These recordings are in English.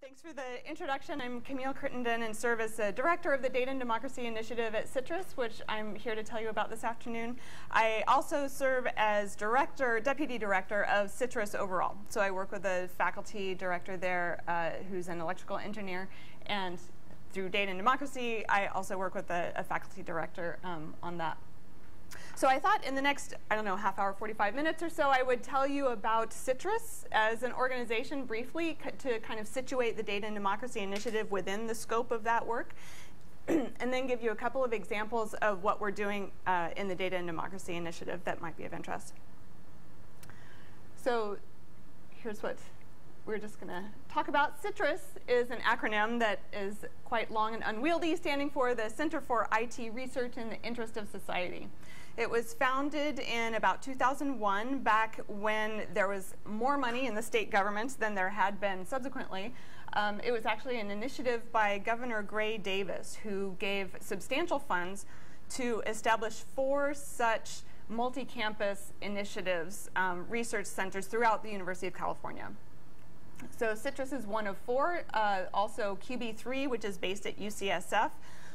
Thanks for the introduction. I'm Camille Crittenden and serve as the director of the Data and Democracy Initiative at CITRIS, which I'm here to tell you about this afternoon. I also serve as director, deputy director of CITRIS overall. So I work with a faculty director there uh, who's an electrical engineer, and through Data and Democracy, I also work with a, a faculty director um, on that so I thought in the next, I don't know, half hour, 45 minutes or so, I would tell you about CITRIS as an organization briefly to kind of situate the Data and Democracy Initiative within the scope of that work. and then give you a couple of examples of what we're doing uh, in the Data and Democracy Initiative that might be of interest. So here's what we're just going to talk about. CITRIS is an acronym that is quite long and unwieldy, standing for the Center for IT Research in the Interest of Society. It was founded in about 2001, back when there was more money in the state government than there had been subsequently. Um, it was actually an initiative by Governor Gray Davis, who gave substantial funds to establish four such multi-campus initiatives, um, research centers throughout the University of California. So CITRIS is one of four, uh, also QB3, which is based at UCSF,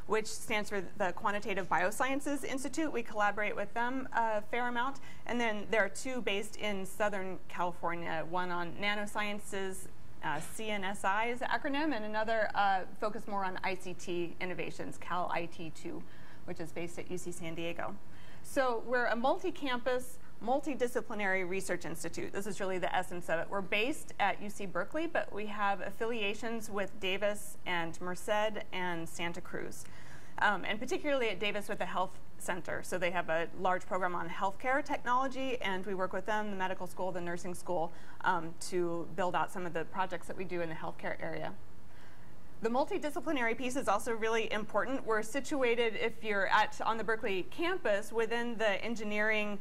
which stands for the Quantitative Biosciences Institute. We collaborate with them a fair amount. And then there are two based in Southern California, one on nanosciences, uh, CNSI is the acronym, and another uh, focused more on ICT innovations, Calit2, which is based at UC San Diego. So we're a multi-campus multidisciplinary research institute. This is really the essence of it. We're based at UC Berkeley, but we have affiliations with Davis and Merced and Santa Cruz. Um, and particularly at Davis with the Health Center. So they have a large program on healthcare technology, and we work with them, the medical school, the nursing school, um, to build out some of the projects that we do in the healthcare area. The multidisciplinary piece is also really important. We're situated, if you're at on the Berkeley campus, within the engineering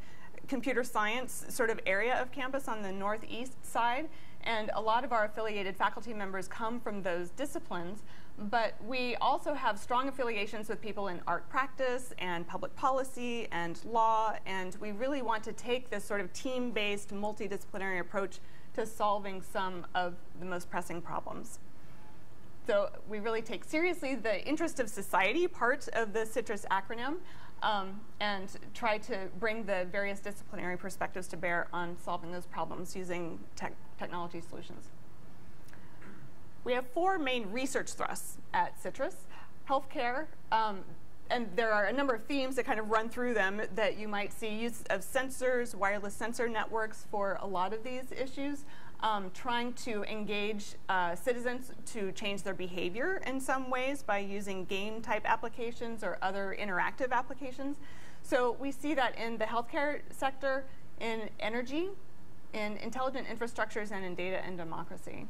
computer science sort of area of campus on the northeast side. And a lot of our affiliated faculty members come from those disciplines. But we also have strong affiliations with people in art practice and public policy and law. And we really want to take this sort of team-based, multidisciplinary approach to solving some of the most pressing problems. So we really take seriously the interest of society part of the CITRIS acronym um, and try to bring the various disciplinary perspectives to bear on solving those problems using te technology solutions. We have four main research thrusts at CITRIS. Healthcare, um, and there are a number of themes that kind of run through them that you might see use of sensors, wireless sensor networks for a lot of these issues um, trying to engage uh, citizens to change their behavior in some ways by using game type applications or other interactive applications. So we see that in the healthcare sector, in energy, in intelligent infrastructures, and in data and democracy.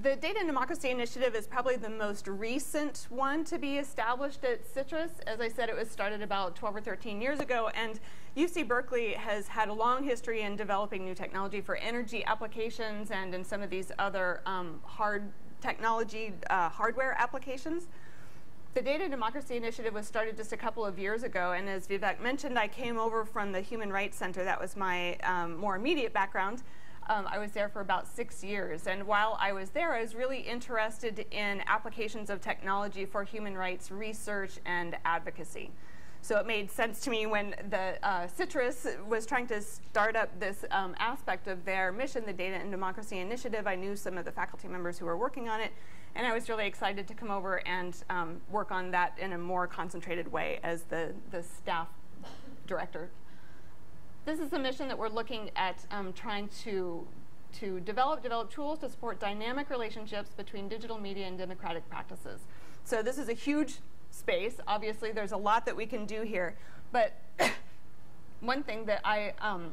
The Data and Democracy Initiative is probably the most recent one to be established at CITRIS. As I said, it was started about 12 or 13 years ago, and UC Berkeley has had a long history in developing new technology for energy applications and in some of these other um, hard technology uh, hardware applications. The Data Democracy Initiative was started just a couple of years ago, and as Vivek mentioned, I came over from the Human Rights Center. That was my um, more immediate background. Um, I was there for about six years, and while I was there, I was really interested in applications of technology for human rights research and advocacy. So it made sense to me when the uh, CITRIS was trying to start up this um, aspect of their mission, the Data and Democracy Initiative. I knew some of the faculty members who were working on it, and I was really excited to come over and um, work on that in a more concentrated way as the, the staff director. This is a mission that we're looking at um, trying to to develop develop tools to support dynamic relationships between digital media and democratic practices. So this is a huge space. Obviously, there's a lot that we can do here. But one thing that I, um,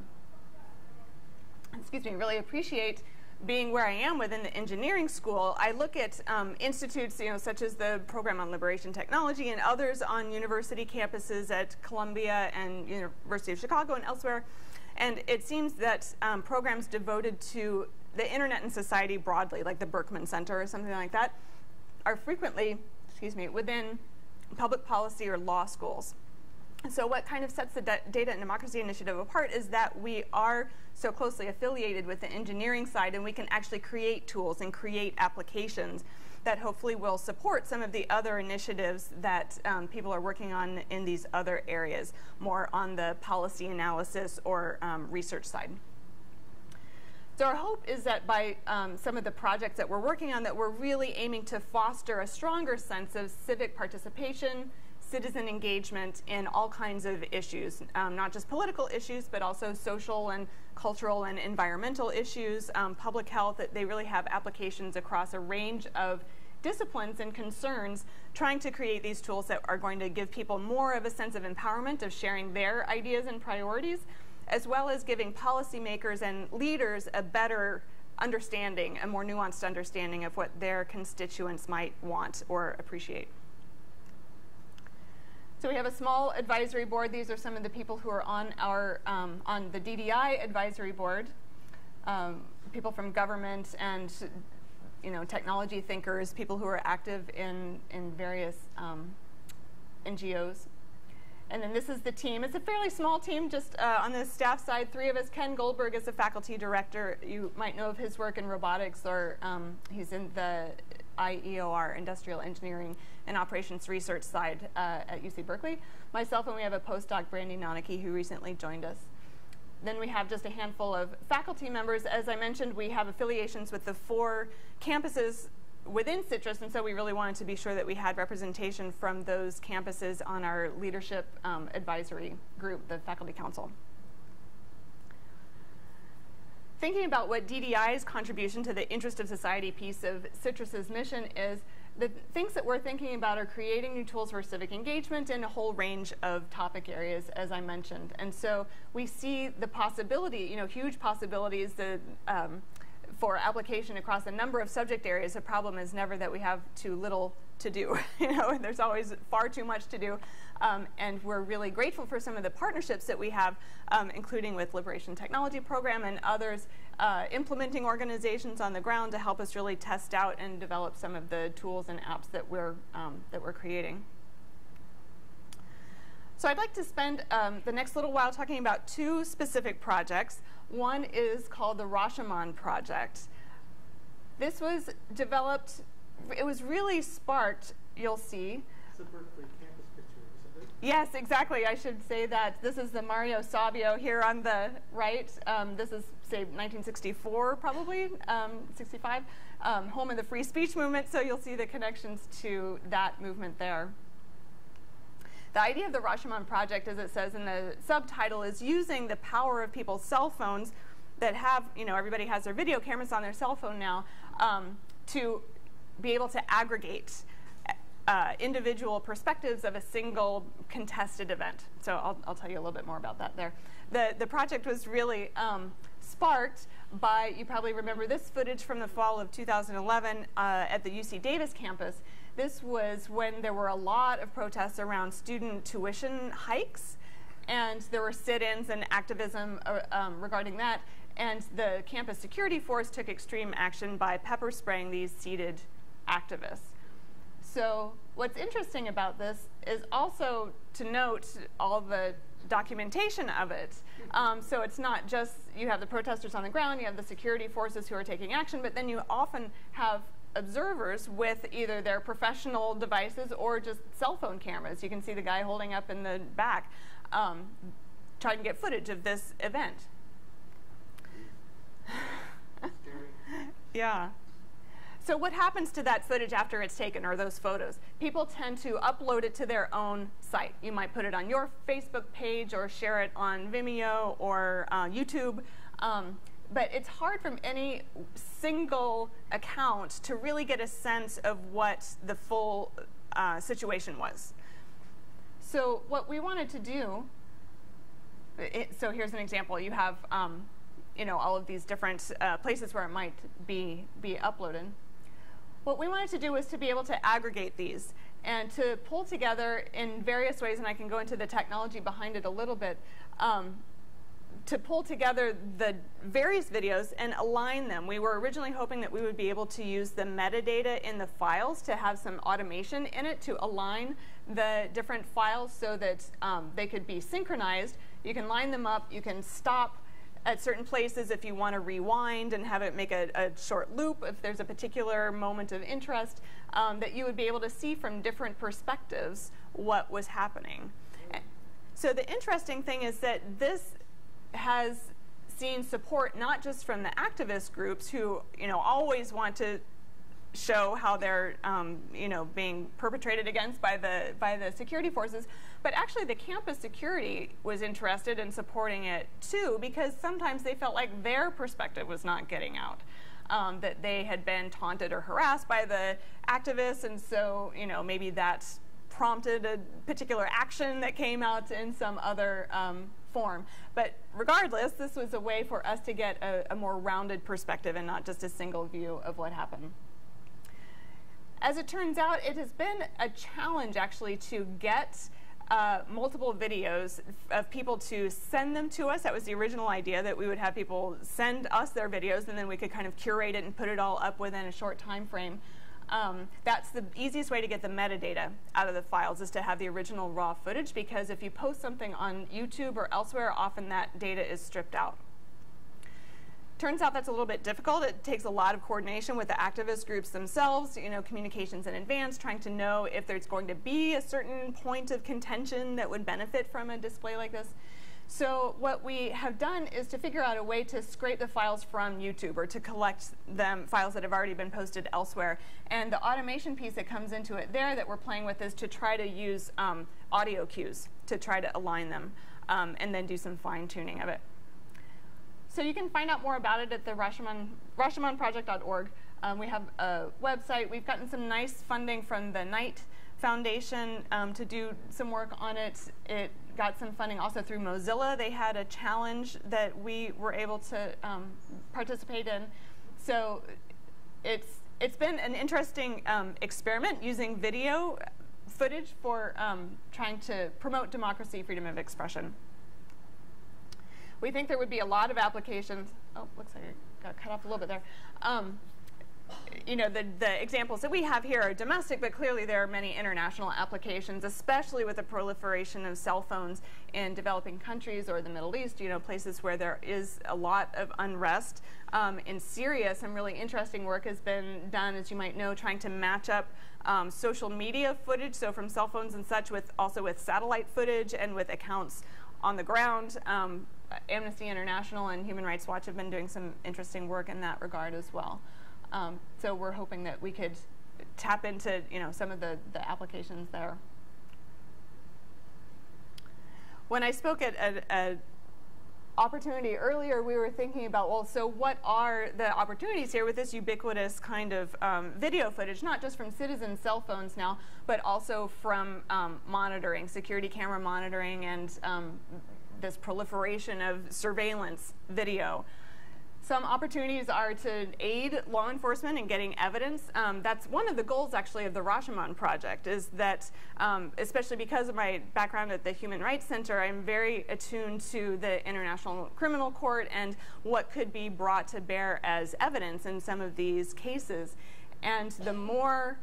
excuse me, really appreciate being where I am within the engineering school, I look at um, institutes, you know, such as the Program on Liberation Technology and others on university campuses at Columbia and University of Chicago and elsewhere. And it seems that um, programs devoted to the internet and society broadly, like the Berkman Center or something like that, are frequently, excuse me, within public policy or law schools. So what kind of sets the Data and Democracy Initiative apart is that we are so closely affiliated with the engineering side and we can actually create tools and create applications that hopefully will support some of the other initiatives that um, people are working on in these other areas, more on the policy analysis or um, research side. So our hope is that by um, some of the projects that we're working on that we're really aiming to foster a stronger sense of civic participation, citizen engagement in all kinds of issues, um, not just political issues, but also social and cultural and environmental issues, um, public health. They really have applications across a range of disciplines and concerns, trying to create these tools that are going to give people more of a sense of empowerment of sharing their ideas and priorities, as well as giving policymakers and leaders a better understanding, a more nuanced understanding of what their constituents might want or appreciate. So we have a small advisory board. These are some of the people who are on our um, on the DDI advisory board. Um, people from government and you know technology thinkers, people who are active in in various um, NGOs. And then this is the team. It's a fairly small team, just uh, on the staff side, three of us. Ken Goldberg is a faculty director. You might know of his work in robotics, or um, he's in the IEOR, Industrial Engineering and Operations Research side uh, at UC Berkeley. Myself and we have a postdoc, Brandie Nonnecke, who recently joined us. Then we have just a handful of faculty members. As I mentioned, we have affiliations with the four campuses within CITRIS, and so we really wanted to be sure that we had representation from those campuses on our leadership um, advisory group, the Faculty Council thinking about what DDI's contribution to the interest of society piece of CITRIS's mission is, the things that we're thinking about are creating new tools for civic engagement in a whole range of topic areas, as I mentioned. And so we see the possibility, you know, huge possibilities that, um, for application across a number of subject areas. The problem is never that we have too little to do. you know, there's always far too much to do. Um, and we're really grateful for some of the partnerships that we have, um, including with Liberation Technology Program and others, uh, implementing organizations on the ground to help us really test out and develop some of the tools and apps that we're, um, that we're creating. So I'd like to spend um, the next little while talking about two specific projects. One is called the Rashomon Project. This was developed, it was really sparked, you'll see. It's a Berkeley campus picture, isn't it? Yes, exactly. I should say that. This is the Mario Savio here on the right. Um, this is, say, 1964, probably, um, 65, um, home of the free speech movement, so you'll see the connections to that movement there. The idea of the Rashomon project, as it says in the subtitle, is using the power of people's cell phones that have, you know, everybody has their video cameras on their cell phone now, um, to be able to aggregate uh, individual perspectives of a single contested event. So I'll, I'll, tell you a little bit more about that there. The, the project was really um, sparked by, you probably remember this footage from the fall of 2011 uh, at the UC Davis campus. This was when there were a lot of protests around student tuition hikes, and there were sit-ins and activism uh, um, regarding that. And the campus security force took extreme action by pepper spraying these seated activists. So what's interesting about this is also to note all the documentation of it. Um, so it's not just you have the protesters on the ground, you have the security forces who are taking action, but then you often have observers with either their professional devices or just cell phone cameras. You can see the guy holding up in the back um, trying to get footage of this event. yeah. So what happens to that footage after it's taken or those photos? People tend to upload it to their own site. You might put it on your Facebook page or share it on Vimeo or uh, YouTube. Um, but it's hard from any single account to really get a sense of what the full uh, situation was. So what we wanted to do, it, so here's an example. You have um, you know, all of these different uh, places where it might be, be uploaded. What we wanted to do was to be able to aggregate these and to pull together in various ways, and I can go into the technology behind it a little bit, um, to pull together the various videos and align them. We were originally hoping that we would be able to use the metadata in the files to have some automation in it to align the different files so that um, they could be synchronized. You can line them up, you can stop at certain places if you want to rewind and have it make a, a, short loop if there's a particular moment of interest, um, that you would be able to see from different perspectives what was happening. So the interesting thing is that this has seen support not just from the activist groups who you know always want to show how they're um, you know being perpetrated against by the by the security forces but actually the campus security was interested in supporting it too because sometimes they felt like their perspective was not getting out um, that they had been taunted or harassed by the activists and so you know maybe that prompted a particular action that came out in some other um, form. But regardless, this was a way for us to get a, a more rounded perspective and not just a single view of what happened. As it turns out, it has been a challenge actually to get uh, multiple videos of people to send them to us. That was the original idea that we would have people send us their videos and then we could kind of curate it and put it all up within a short time frame. Um, that's the easiest way to get the metadata out of the files is to have the original raw footage because if you post something on YouTube or elsewhere, often that data is stripped out. Turns out that's a little bit difficult. It takes a lot of coordination with the activist groups themselves, you know, communications in advance, trying to know if there's going to be a certain point of contention that would benefit from a display like this. So what we have done is to figure out a way to scrape the files from YouTube or to collect them files that have already been posted elsewhere. And the automation piece that comes into it there that we're playing with is to try to use um, audio cues to try to align them um, and then do some fine tuning of it. So you can find out more about it at the Rashomon, RashomonProject.org. Um, we have a website. We've gotten some nice funding from the Knight Foundation um, to do some work on it. It got some funding also through Mozilla. They had a challenge that we were able to um, participate in. So it's it's been an interesting um, experiment using video footage for um, trying to promote democracy, freedom of expression. We think there would be a lot of applications. Oh, looks like it got cut off a little bit there. You know, the, the examples that we have here are domestic, but clearly there are many international applications, especially with the proliferation of cell phones in developing countries or the Middle East, you know, places where there is a lot of unrest. Um, in Syria, some really interesting work has been done, as you might know, trying to match up um, social media footage, so from cell phones and such, with also with satellite footage and with accounts on the ground. Um, Amnesty International and Human Rights Watch have been doing some interesting work in that regard as well. Um, so we're hoping that we could tap into you know some of the, the applications there. When I spoke at an opportunity earlier, we were thinking about, well, so what are the opportunities here with this ubiquitous kind of um, video footage, not just from citizen cell phones now, but also from um, monitoring, security camera monitoring, and um, this proliferation of surveillance video. Some opportunities are to aid law enforcement in getting evidence. Um, that's one of the goals, actually, of the Rashomon project, is that, um, especially because of my background at the Human Rights Center, I'm very attuned to the International Criminal Court and what could be brought to bear as evidence in some of these cases. And the more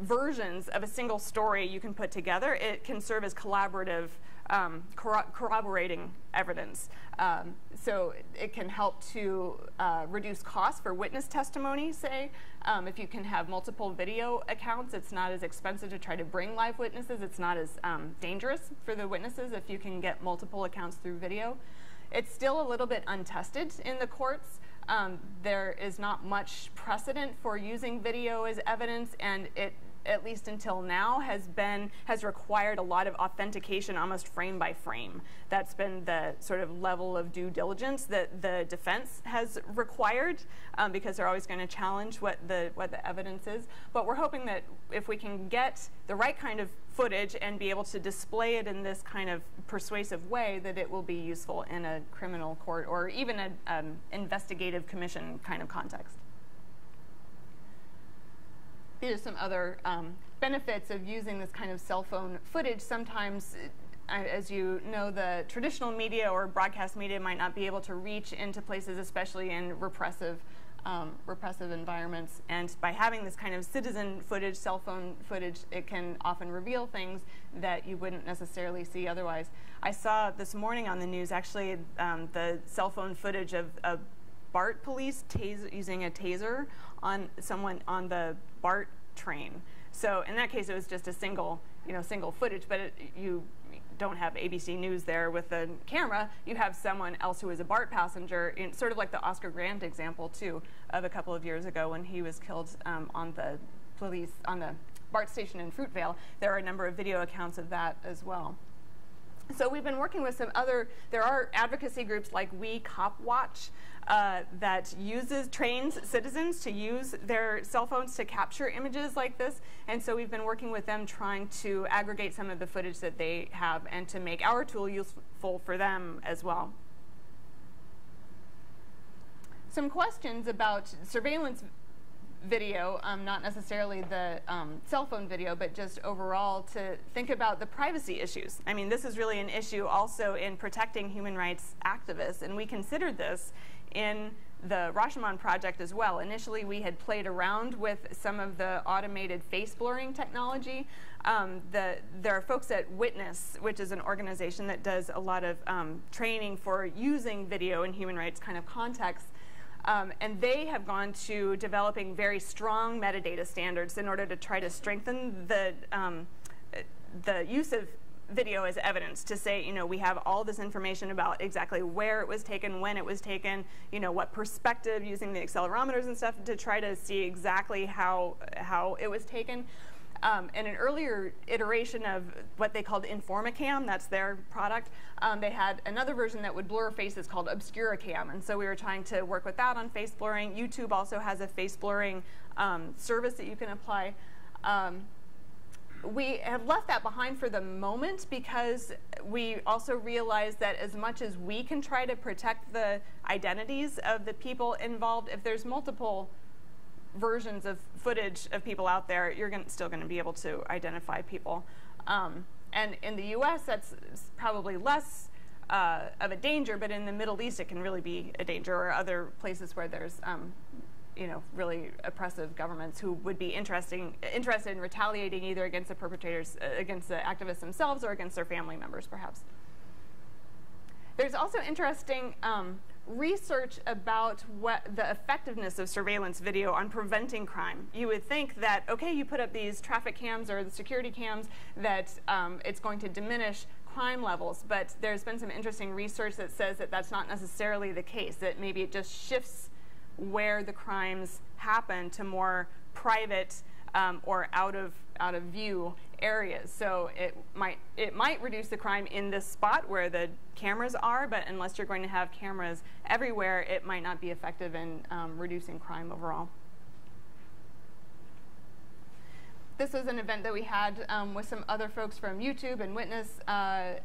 versions of a single story you can put together, it can serve as collaborative um, corroborating evidence. Um, so it can help to uh, reduce costs for witness testimony, say. Um, if you can have multiple video accounts, it's not as expensive to try to bring live witnesses. It's not as um, dangerous for the witnesses if you can get multiple accounts through video. It's still a little bit untested in the courts. Um, there is not much precedent for using video as evidence, and it at least until now, has been has required a lot of authentication, almost frame by frame. That's been the sort of level of due diligence that the defense has required, um, because they're always going to challenge what the what the evidence is. But we're hoping that if we can get the right kind of footage and be able to display it in this kind of persuasive way, that it will be useful in a criminal court or even an um, investigative commission kind of context these are some other um, benefits of using this kind of cell phone footage. Sometimes, as you know, the traditional media or broadcast media might not be able to reach into places, especially in repressive um, repressive environments. And by having this kind of citizen footage, cell phone footage, it can often reveal things that you wouldn't necessarily see otherwise. I saw this morning on the news actually um, the cell phone footage of, of BART police using a taser on someone on the BART train. So in that case, it was just a single, you know, single footage, but it, you don't have ABC News there with the camera, you have someone else who is a BART passenger, in, sort of like the Oscar Grant example, too, of a couple of years ago when he was killed um, on the police, on the BART station in Fruitvale. There are a number of video accounts of that as well. So we've been working with some other, there are advocacy groups like We Cop Watch uh, that uses, trains citizens to use their cell phones to capture images like this. And so we've been working with them trying to aggregate some of the footage that they have and to make our tool useful for them as well. Some questions about surveillance video, um, not necessarily the um, cell phone video, but just overall to think about the privacy issues. I mean, this is really an issue also in protecting human rights activists, and we considered this in the Rashomon project as well. Initially, we had played around with some of the automated face blurring technology. Um, the, there are folks at Witness, which is an organization that does a lot of um, training for using video in human rights kind of contexts. Um, and they have gone to developing very strong metadata standards in order to try to strengthen the, um, the use of video as evidence to say, you know, we have all this information about exactly where it was taken, when it was taken, you know, what perspective using the accelerometers and stuff to try to see exactly how, how it was taken. Um, in an earlier iteration of what they called InformaCam, that's their product, um, they had another version that would blur faces called ObscuraCam. And so we were trying to work with that on face blurring. YouTube also has a face blurring um, service that you can apply. Um, we have left that behind for the moment because we also realize that as much as we can try to protect the identities of the people involved, if there's multiple versions of footage of people out there, you're gonna, still going to be able to identify people. Um, and in the US, that's probably less uh, of a danger, but in the Middle East, it can really be a danger, or other places where there's um, you know, really oppressive governments who would be interesting, interested in retaliating either against the perpetrators, uh, against the activists themselves, or against their family members, perhaps. There's also interesting um, research about what the effectiveness of surveillance video on preventing crime. You would think that, okay, you put up these traffic cams or the security cams, that um, it's going to diminish crime levels, but there's been some interesting research that says that that's not necessarily the case, that maybe it just shifts where the crimes happen to more private um, or out of out of view areas. So it might it might reduce the crime in this spot where the cameras are, but unless you're going to have cameras everywhere, it might not be effective in um, reducing crime overall. This was an event that we had um, with some other folks from YouTube and Witness, uh,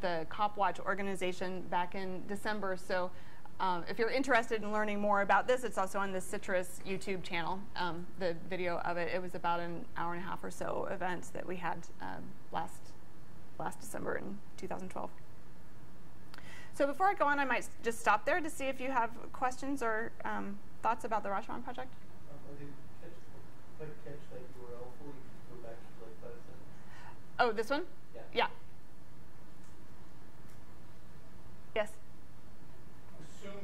the CopWatch organization, back in December. So um, if you're interested in learning more about this, it's also on the CITRIS YouTube channel, um, the video of it. It was about an hour and a half or so event that we had um, last, last December in 2012. So before I go on, I might just stop there to see if you have questions or um, thoughts about the Rashomon project. Oh, this one? Yeah. Yeah. Yes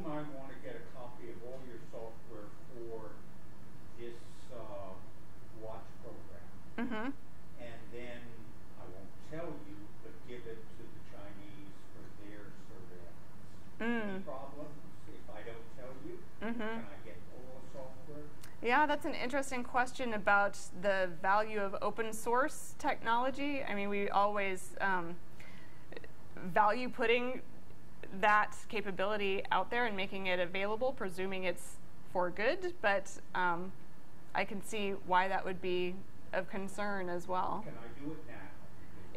I want to get a copy of all your software for this uh, watch program. Mm-hmm. And then I won't tell you, but give it to the Chinese for their surveillance. Mm. Any problems if I don't tell you? Mm-hmm. Can I get all the software? Yeah, that's an interesting question about the value of open source technology. I mean, we always um, value putting that capability out there and making it available, presuming it's for good, but um, I can see why that would be of concern as well. Can I do it now?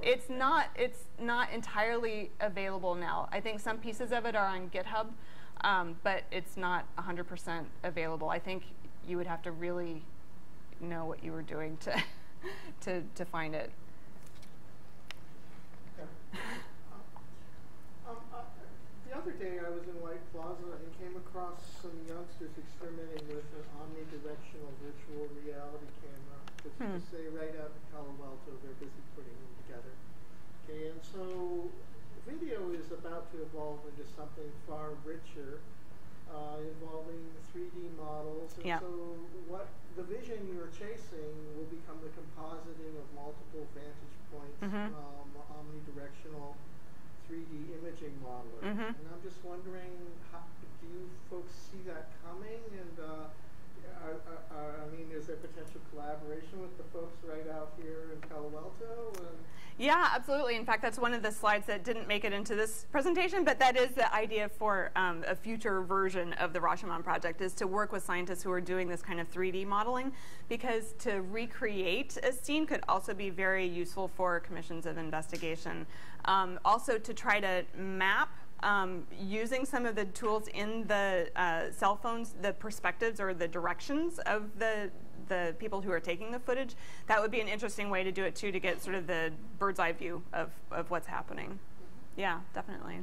It's not, it's not entirely available now. I think some pieces of it are on GitHub, um, but it's not 100% available. I think you would have to really know what you were doing to, to, to find it. Other day I was in White Plaza and came across some youngsters experimenting with an omnidirectional virtual reality camera. Which Hmm. to say right out in Palo Alto, they're busy putting them together. Okay, and so video is about to evolve into something far richer, uh, involving 3D models. And Yeah. so what the vision you're chasing will become the compositing of multiple vantage points Mhm. from omnidirectional 3D imaging modeler. Mhm. And I'm just wondering, how, do you folks see that coming? And uh, I mean, is there potential collaboration with the folks right out here in Palo Alto? Yeah, absolutely. In fact, that's one of the slides that didn't make it into this presentation, but that is the idea for um, a future version of the Rashomon project is to work with scientists who are doing this kind of 3D modeling because to recreate a scene could also be very useful for commissions of investigation. Um, also to try to map um, using some of the tools in the uh, cell phones, the perspectives or the directions of the the people who are taking the footage, that would be an interesting way to do it too, to get sort of the bird's eye view of, of what's happening. Yeah, definitely.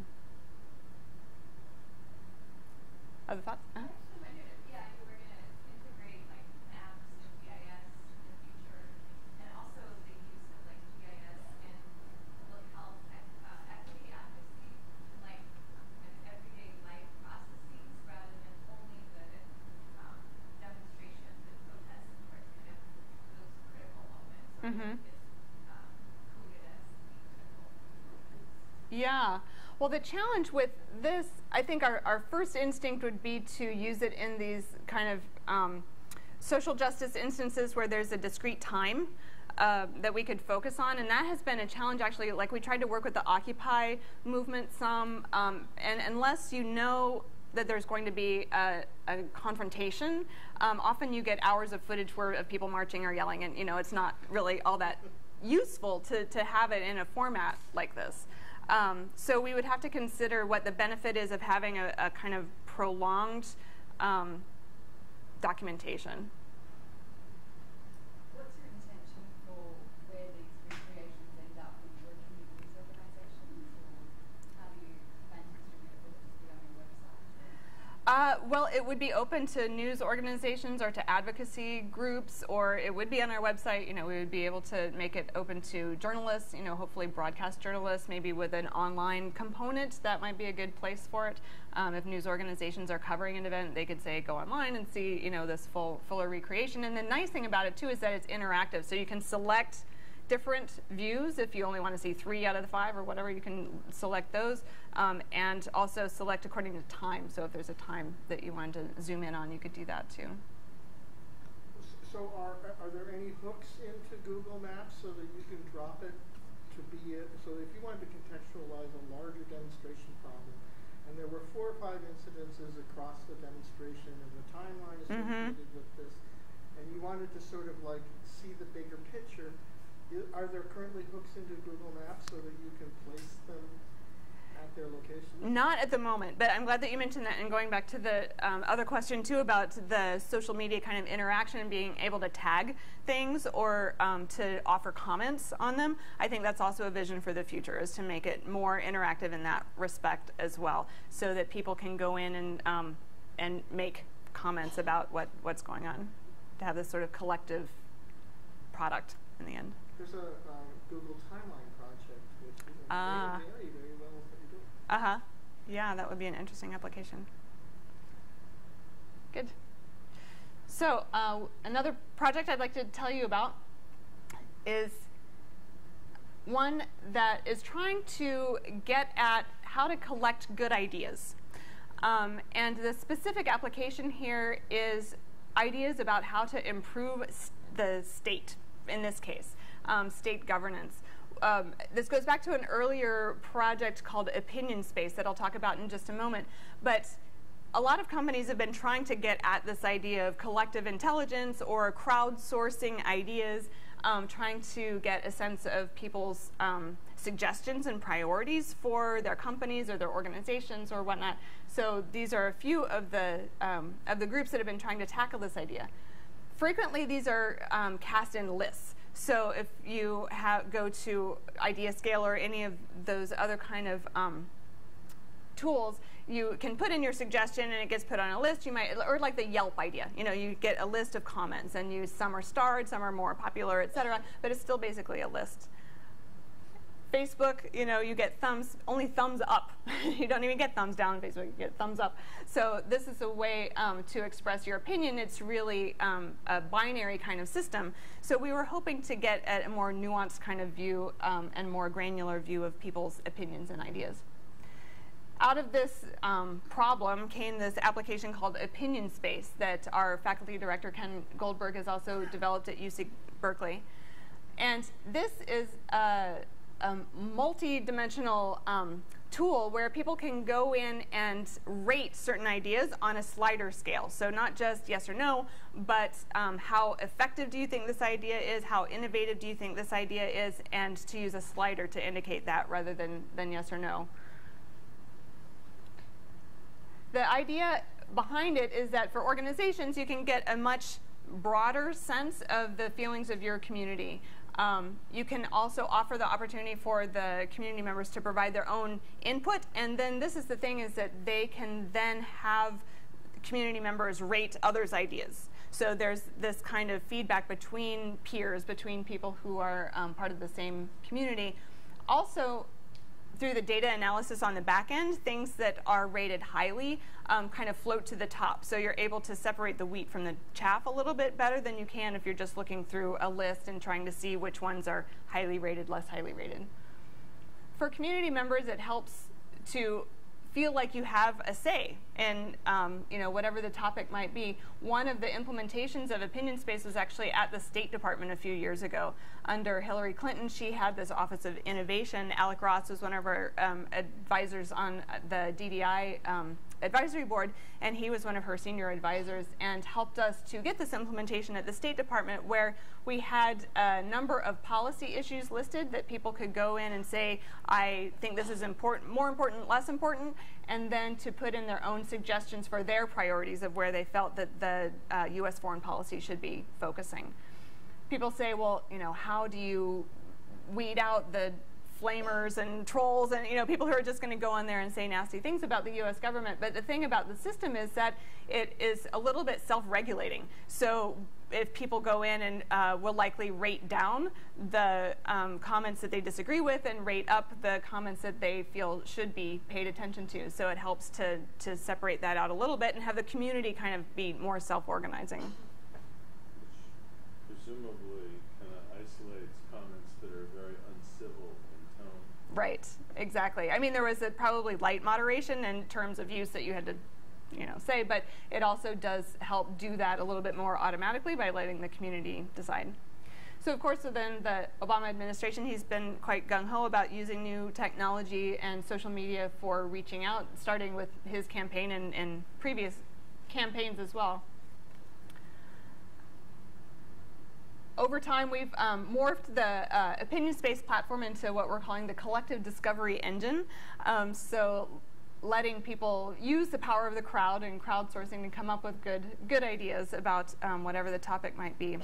Other thoughts? Uh-huh. I actually wondered if, yeah, you were gonna integrate like maps and GIS in the future, and also the use of like GIS in public health ec- uh, equity advocacy, like in everyday life processes rather than only the um, demonstrations and protests where it's kind of those critical moments. or Mhm. it's um, coded as the critical moments. Yeah. Well, the challenge with this, I think our, our first instinct would be to use it in these kind of um, social justice instances where there's a discrete time uh, that we could focus on. And that has been a challenge, actually. Like, we tried to work with the Occupy movement some. Um, and unless you know that there's going to be a, a confrontation, um, often you get hours of footage where, of people marching or yelling. And, you know, it's not really all that useful to, to have it in a format like this. Um, so we would have to consider what the benefit is of having a, a kind of prolonged um, documentation. What's your intention for where these recreations end up in working with news organisations, or how do you plan to distribute it? Will it just be on your website? Uh, well, it would be open to news organizations or to advocacy groups, or it would be on our website. You know, we would be able to make it open to journalists, you know, hopefully broadcast journalists, maybe with an online component. That might be a good place for it. Um, if news organizations are covering an event, they could say, go online and see, you know, this full, fuller recreation. And the nice thing about it, too, is that it's interactive. So you can select different views if you only want to see three out of the five or whatever you can select those um, and also select according to time so if there's a time that you wanted to zoom in on you could do that too So are, are there any hooks into Google Maps so that you can drop it to be it? So if you wanted to contextualize a larger demonstration problem, and there were four or five incidences across the demonstration, and the timeline Mhm. associated with this, and you wanted to sort of like see the bigger picture, are there currently hooks into Google Maps so that you can place them at their locations? not at the moment but i'm glad that you mentioned that and going back to the um, other question too about the social media kind of interaction and being able to tag things or um, to offer comments on them i think that's also a vision for the future is to make it more interactive in that respect as well so that people can go in and um, and make comments about what what's going on to have this sort of collective product in the end There's a um, Google Timeline project, which is Ah. very, very well what you're doing. Uh-huh. Yeah, that would be an interesting application. Good. So uh, another project I'd like to tell you about is one that is trying to get at how to collect good ideas. Um, and the specific application here is ideas about how to improve s- the state, in this case, um, state governance. Um, this goes back to an earlier project called Opinion Space that I'll talk about in just a moment. But a lot of companies have been trying to get at this idea of collective intelligence or crowdsourcing ideas, um, trying to get a sense of people's um, suggestions and priorities for their companies or their organizations or whatnot. So these are a few of the um, of the groups that have been trying to tackle this idea. Frequently, these are um, cast in lists. So if you go to IdeaScale or any of those other kind of um, tools, you can put in your suggestion and it gets put on a list. You might, or like the Yelp idea, you know, you get a list of comments and you some are starred, some are more popular, et cetera, but it's still basically a list. Facebook, you know, you get thumbs, only thumbs up. you don't even get thumbs down on Facebook, you get thumbs up. So this is a way um, to express your opinion. It's really um, a binary kind of system. So we were hoping to get at a more nuanced kind of view um, and more granular view of people's opinions and ideas. Out of this um, problem came this application called Opinion Space that our faculty director, Ken Goldberg, has also developed at UC Berkeley. And this is a a multi-dimensional um, tool where people can go in and rate certain ideas on a slider scale. So not just yes or no, but um, how effective do you think this idea is, how innovative do you think this idea is, and to use a slider to indicate that rather than, than yes or no. The idea behind it is that for organizations, you can get a much broader sense of the feelings of your community. Um, you can also offer the opportunity for the community members to provide their own input. And then this is the thing is that they can then have community members rate others' ideas. So there's this kind of feedback between peers, between people who are um, part of the same community. Also, through the data analysis on the back end, things that are rated highly um, kind of float to the top. So you're able to separate the wheat from the chaff a little bit better than you can if you're just looking through a list and trying to see which ones are highly rated, less highly rated. For community members, it helps to feel like you have a say in um, you know whatever the topic might be. One of the implementations of Opinion Space was actually at the State Department a few years ago. Under Hillary Clinton, she had this Office of Innovation. Alec Ross was one of her um, advisors on the DDI um, advisory board, and he was one of her senior advisors and helped us to get this implementation at the State Department where we had a number of policy issues listed that people could go in and say, I think this is important, more important, less important, and then to put in their own suggestions for their priorities of where they felt that the uh, U.S. foreign policy should be focusing. People say, well, you know, how do you weed out the flamers and trolls and you know people who are just going to go on there and say nasty things about the U.S. government. But the thing about the system is that it is a little bit self-regulating. So if people go in and uh, will likely rate down the um, comments that they disagree with and rate up the comments that they feel should be paid attention to. So it helps to, to separate that out a little bit and have the community kind of be more self-organizing. Presumably kind of isolates comments that are very uncivil in tone. Right, exactly. I mean, there was a probably light moderation in terms of use that you had to you know, say, but it also does help do that a little bit more automatically by letting the community decide. So of course, then the Obama administration, he's been quite gung-ho about using new technology and social media for reaching out, starting with his campaign and, and previous campaigns as well. Over time, we've um, morphed the uh, opinion space platform into what we're calling the collective discovery engine. Um, so letting people use the power of the crowd and crowdsourcing to come up with good, good ideas about um, whatever the topic might be.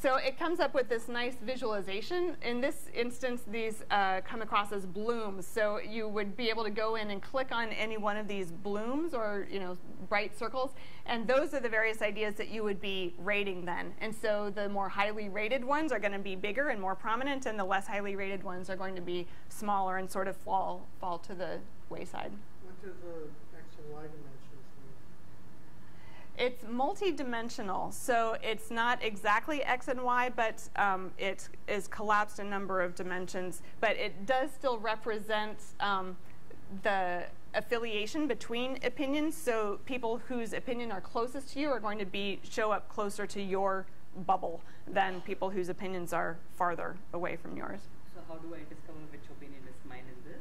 So it comes up with this nice visualization. In this instance, these uh, come across as blooms. So you would be able to go in and click on any one of these blooms or you know bright circles, and those are the various ideas that you would be rating then. And so the more highly rated ones are going to be bigger and more prominent, and the less highly rated ones are going to be smaller and sort of fall fall to the wayside. What do the X and Y dimensions mean? It's multi-dimensional, so it's not exactly X and Y, but um, it is collapsed a number of dimensions. But it does still represent um, the affiliation between opinions. So people whose opinion are closest to you are going to be show up closer to your bubble than people whose opinions are farther away from yours. So how do I discover which opinion is mine in this?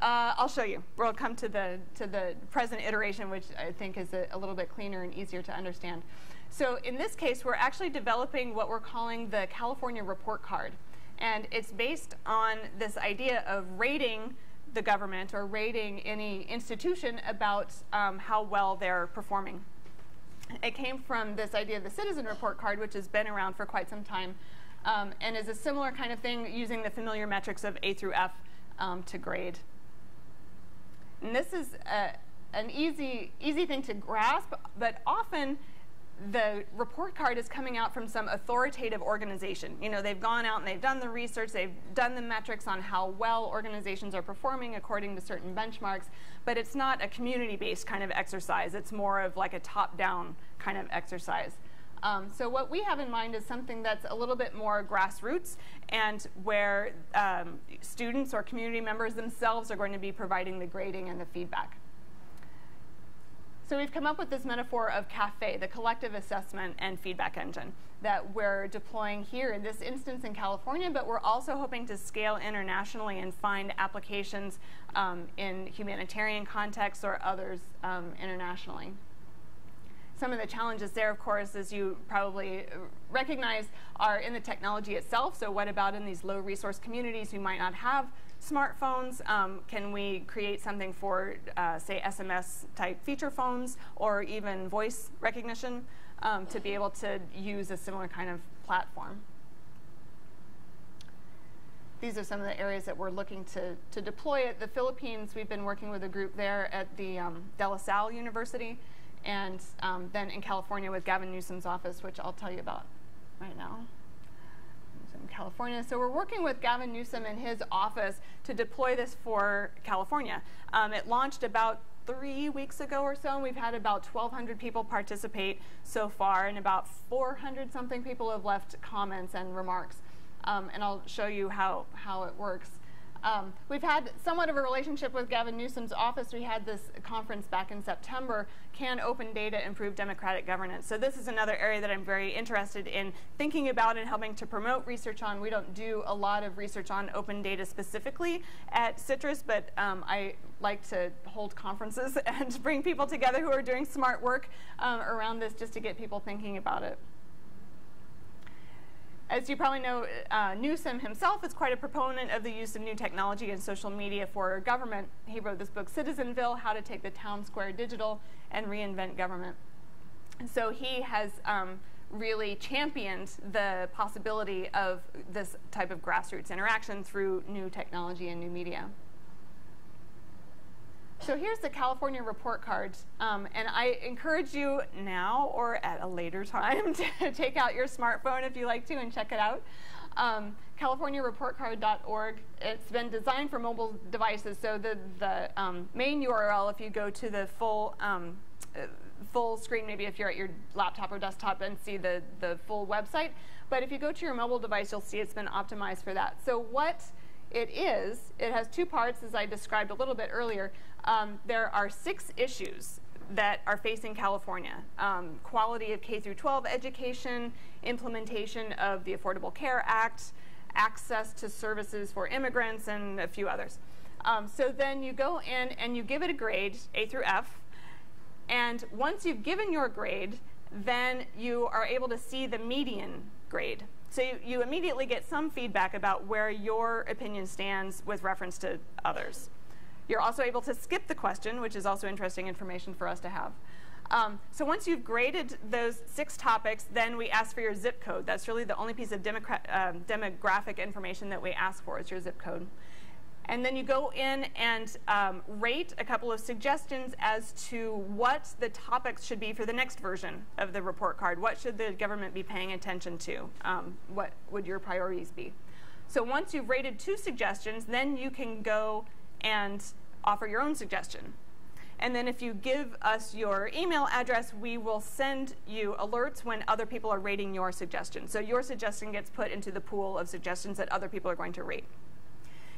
Uh, I'll show you. We'll come to the to the present iteration, which I think is a, a, little bit cleaner and easier to understand. So in this case, we're actually developing what we're calling the California Report Card. And it's based on this idea of rating the government or rating any institution about um, how well they're performing. It came from this idea of the Citizen Report Card, which has been around for quite some time, um, and is a similar kind of thing using the familiar metrics of A through F um, to grade. And this is a, an easy, easy thing to grasp, but often the report card is coming out from some authoritative organization. You know, they've gone out and they've done the research, they've done the metrics on how well organizations are performing according to certain benchmarks, but it's not a community-based kind of exercise. It's more of like a top-down kind of exercise. Um, so what we have in mind is something that's a little bit more grassroots and where um, students or community members themselves are going to be providing the grading and the feedback. So we've come up with this metaphor of CAFE, the collective assessment and feedback engine that we're deploying here in this instance in California, but we're also hoping to scale internationally and find applications um, in humanitarian contexts or others um, internationally. Some of the challenges there, of course, as you probably recognize, are in the technology itself. So what about in these low resource communities who might not have smartphones? Um, can we create something for, uh, say, SMS type feature phones or even voice recognition um, to be able to use a similar kind of platform? These are some of the areas that we're looking to, to deploy it. The Philippines, we've been working with a group there at the um, De La Salle University, and um, then in California with Gavin Newsom's office, which I'll tell you about right now. In California. So we're working with Gavin Newsom and his office to deploy this for California. Um, it launched about three weeks ago or so, and we've had about 1,200 people participate so far, and about 400 something people have left comments and remarks. Um, and I'll show you how, how it works. Um, we've had somewhat of a relationship with Gavin Newsom's office. We had this conference back in September, Can Open Data Improve Democratic Governance? So this is another area that I'm very interested in thinking about and helping to promote research on. We don't do a lot of research on open data specifically at CITRIS, but um, I like to hold conferences and bring people together who are doing smart work um, around this just to get people thinking about it. As you probably know, uh, Newsom himself is quite a proponent of the use of new technology and social media for government. He wrote this book, Citizenville, How to Take the Town Square Digital and Reinvent Government. And so he has um, really championed the possibility of this type of grassroots interaction through new technology and new media. So here's the California report card, um, and I encourage you now or at a later time to take out your smartphone if you like to and check it out. Um, CaliforniaReportCard.org. It's been designed for mobile devices, so the, the um, main URL, if you go to the full um, uh, full screen, maybe if you're at your laptop or desktop and see the, the full website, but if you go to your mobile device, you'll see it's been optimized for that. So what it is, it has two parts, as I described a little bit earlier um, there are six issues that are facing California. Um, quality of K through 12 education, implementation of the Affordable Care Act, access to services for immigrants, and a few others. Um, so then you go in and you give it a grade, A through F, and once you've given your grade, then you are able to see the median grade. So you, you immediately get some feedback about where your opinion stands with reference to others. You're also able to skip the question, which is also interesting information for us to have. Um, so once you've graded those six topics, then we ask for your zip code. That's really the only piece of um, demographic information that we ask for is your zip code. And then you go in and um, rate a couple of suggestions as to what the topics should be for the next version of the report card. What should the government be paying attention to? Um, what would your priorities be? So once you've rated two suggestions, then you can go and offer your own suggestion. And then if you give us your email address, we will send you alerts when other people are rating your suggestion. So your suggestion gets put into the pool of suggestions that other people are going to rate.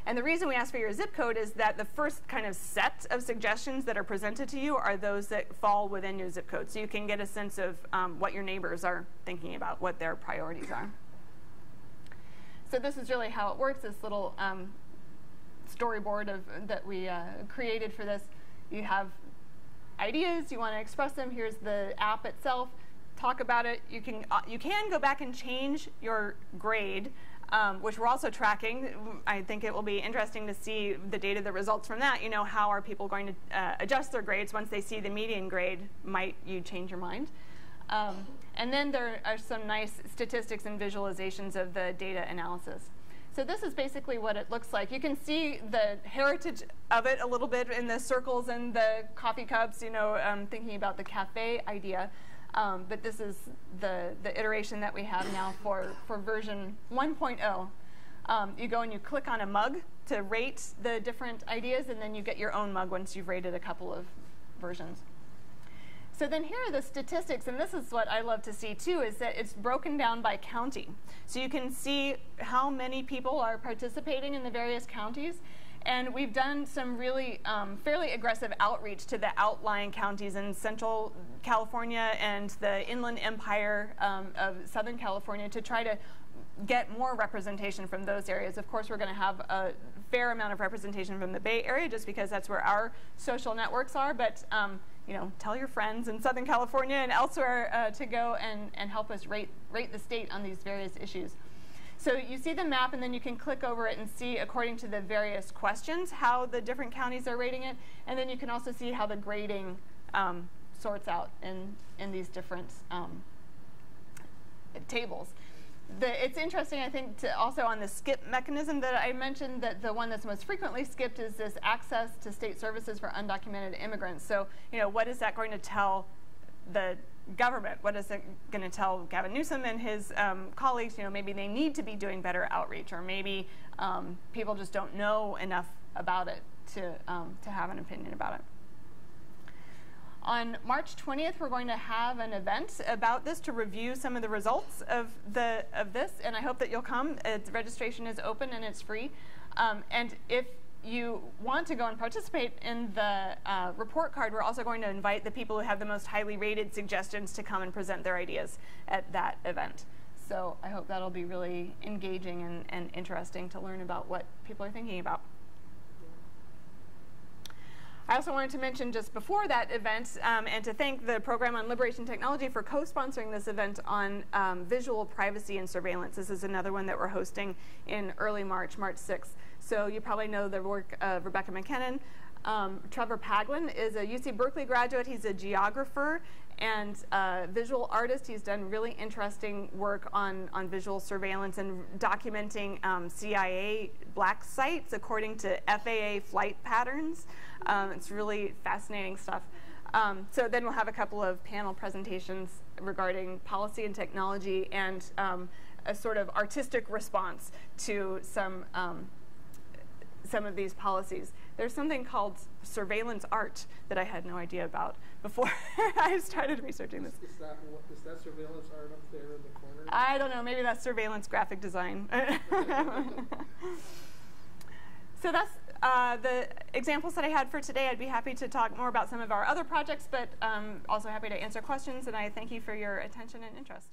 And the reason we ask for your zip code is that the first kind of set of suggestions that are presented to you are those that fall within your zip code. So you can get a sense of um, what your neighbors are thinking about, what their priorities are. So this is really how it works, this little um, storyboard of, that we uh, created for this. You have ideas, you want to express them. Here's the app itself. Talk about it. You can, uh, you can go back and change your grade, um, which we're also tracking. I think it will be interesting to see the data that results from that. You know, how are people going to uh, adjust their grades once they see the median grade? Might you change your mind? Um, and then there are some nice statistics and visualizations of the data analysis. So this is basically what it looks like. You can see the heritage of it a little bit in the circles and the coffee cups, you know, um, thinking about the cafe idea. Um, but this is the, the iteration that we have now for, for version 1.0. Um, you go and you click on a mug to rate the different ideas, and then you get your own mug once you've rated a couple of versions. So then here are the statistics, and this is what I love to see too, is that it's broken down by county. So you can see how many people are participating in the various counties. And we've done some really um, fairly aggressive outreach to the outlying counties in Central California and the Inland Empire um, of Southern California to try to get more representation from those areas. Of course, we're going to have a fair amount of representation from the Bay Area just because that's where our social networks are. But um, you know, tell your friends in Southern California and elsewhere uh, to go and, and help us rate, rate the state on these various issues. So you see the map, and then you can click over it and see, according to the various questions, how the different counties are rating it. And then you can also see how the grading um, sorts out in, in these different um, tables. The, it's interesting, I think, to also on the skip mechanism that I mentioned, that the one that's most frequently skipped is this access to state services for undocumented immigrants. So, you know, what is that going to tell the government? What is it going to tell Gavin Newsom and his um, colleagues? You know, maybe they need to be doing better outreach, or maybe um, people just don't know enough about it to, um, to have an opinion about it. On March 20th, we're going to have an event about this to review some of the results of, the, of this, and I hope that you'll come. It's, registration is open and it's free. Um, and if you want to go and participate in the uh, report card, we're also going to invite the people who have the most highly rated suggestions to come and present their ideas at that event. So I hope that'll be really engaging and, and interesting to learn about what people are thinking about. I also wanted to mention just before that event um, and to thank the Program on Liberation Technology for co-sponsoring this event on um, visual privacy and surveillance. This is another one that we're hosting in early March, March 6th. So you probably know the work of Rebecca MacKinnon. Um, Trevor Paglen is a UC Berkeley graduate. He's a geographer and visual artist. He's done really interesting work on, on visual surveillance and documenting um, CIA black sites according to FAA flight patterns. Um, it's really fascinating stuff. Um, so then we'll have a couple of panel presentations regarding policy and technology and um, a sort of artistic response to some um, some of these policies. There's something called surveillance art that I had no idea about before I started researching this. Is that, what, is that surveillance art up there in the corner? I don't know. Maybe that's surveillance graphic design. so that's uh, the examples that I had for today. I'd be happy to talk more about some of our other projects, but um, also happy to answer questions. And I thank you for your attention and interest.